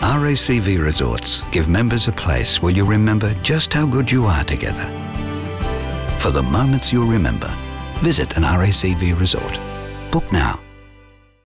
RACV Resorts give members a place where you remember just how good you are together. For the moments you'll remember, visit an RACV resort. Book now